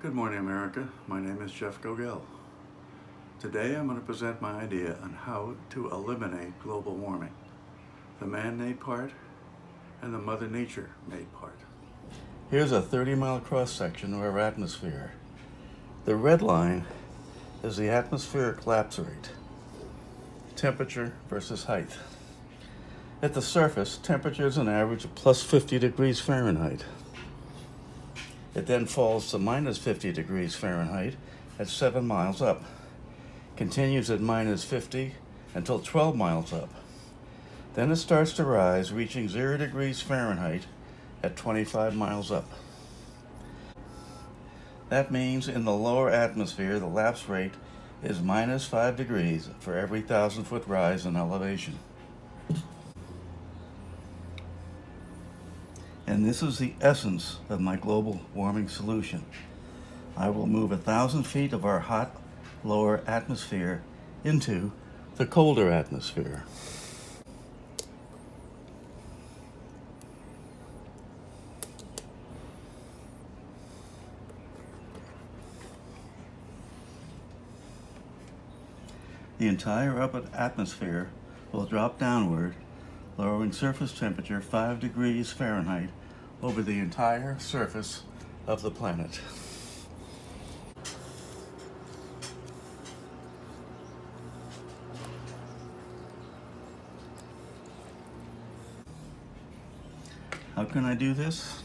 Good morning, America. My name is Geoff Goeggel. Today I'm going to present my idea on how to eliminate global warming, the man-made part and the Mother Nature made part. Here's a 30 mile cross section of our atmosphere. The red line is the atmospheric lapse rate, temperature versus height. At the surface, temperature is an average of plus 50 degrees Fahrenheit. It then falls to minus 50 degrees Fahrenheit at 7 miles up. Continues at minus 50 until 12 miles up. Then it starts to rise, reaching 0 degrees Fahrenheit at 25 miles up. That means in the lower atmosphere, the lapse rate is minus 5 degrees for every 1,000 foot rise in elevation. And this is the essence of my global warming solution. I will move a thousand feet of our hot lower atmosphere into the colder atmosphere. The entire upper atmosphere will drop downward, lowering surface temperature 5 degrees Fahrenheit over the entire surface of the planet. How can I do this?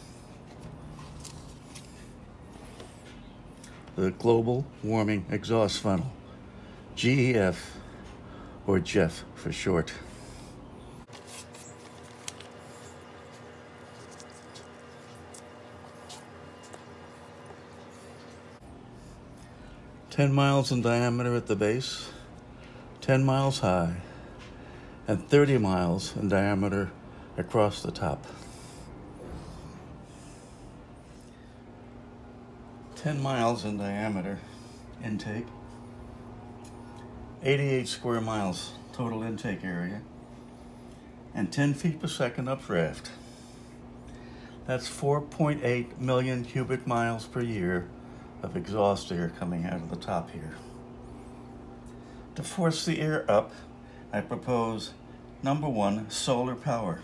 The Global Warming Exhaust Funnel, GEF, or JEF for short. 10 miles in diameter at the base, 10 miles high, and 30 miles in diameter across the top. 10 miles in diameter intake, 88 square miles total intake area, and 10 feet per second updraft. That's 4.8 million cubic miles per year of exhaust air coming out of the top here. To force the air up, I propose number one, solar power.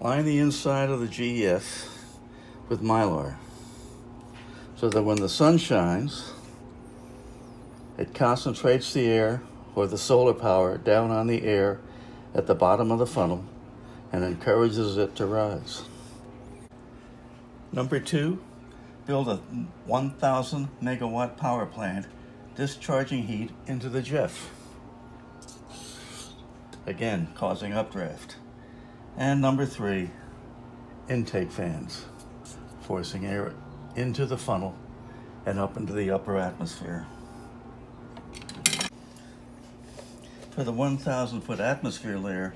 Line the inside of the GEF with mylar so that when the sun shines, it concentrates the air or the solar power down on the air at the bottom of the funnel and encourages it to rise. Number two, build a 1,000 megawatt power plant discharging heat into the JEF. Again, causing updraft. And number three, intake fans, forcing air into the funnel and up into the upper atmosphere. For the 1,000 foot atmosphere layer,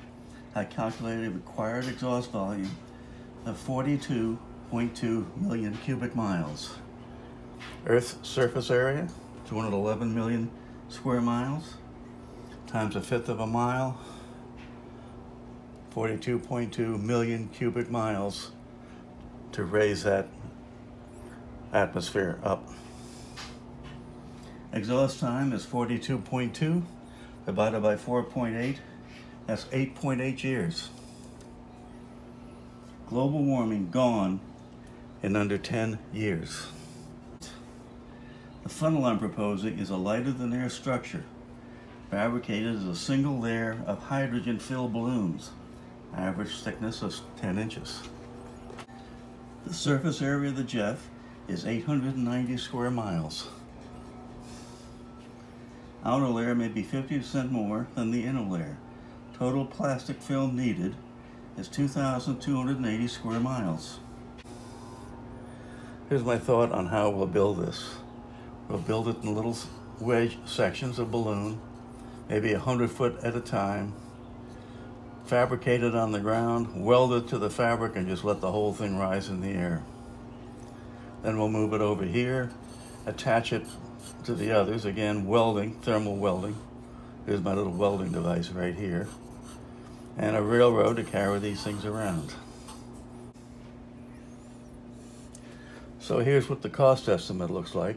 I calculated a required exhaust volume of 42 0.2 million cubic miles. Earth's surface area, 211 million square miles, times a fifth of a mile, 42.2 million cubic miles to raise that atmosphere up. Exhaust time is 42.2 divided by 4.8, that's 8.8 years. Global warming gone in under 10 years. The funnel I'm proposing is a lighter than air structure, fabricated as a single layer of hydrogen-filled balloons, average thickness of 10 inches. The surface area of the JEF is 890 square miles. Outer layer may be 50% more than the inner layer. Total plastic film needed is 2,280 square miles. Here's my thought on how we'll build this. We'll build it in little wedge sections of balloon, maybe a hundred foot at a time, fabricate it on the ground, weld it to the fabric, and just let the whole thing rise in the air. Then we'll move it over here, attach it to the others, again, welding, thermal welding. Here's my little welding device right here. And a railroad to carry these things around. So here's what the cost estimate looks like.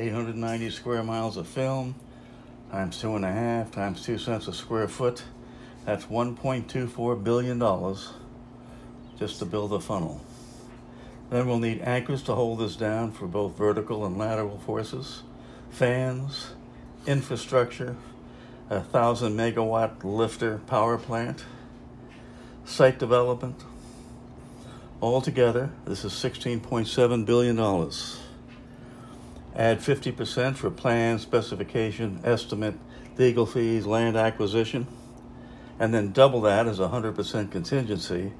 890 square miles of film times two and a half times two cents a square foot. That's $1.24 billion just to build a funnel. Then we'll need anchors to hold this down for both vertical and lateral forces, fans, infrastructure, a thousand megawatt lifter power plant, site development. Altogether, this is $16.7 billion. Add 50% for plan, specification, estimate, legal fees, land acquisition, and then double that as 100% contingency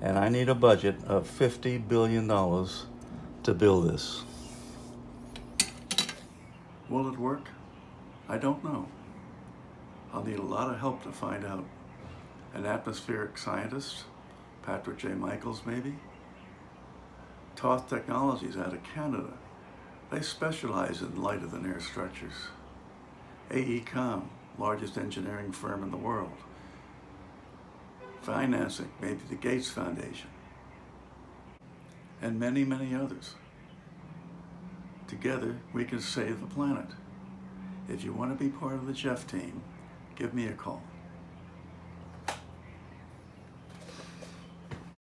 and I need a budget of $50 billion to build this. Will it work? I don't know. I'll need a lot of help to find out. An atmospheric scientist, Patrick J. Michaels maybe? Thoth Technologies out of Canada. They specialize in lighter than air structures. AECOM, largest engineering firm in the world financing, maybe the Gates Foundation, and many, many others. Together, we can save the planet. If you want to be part of the Jeff team, give me a call.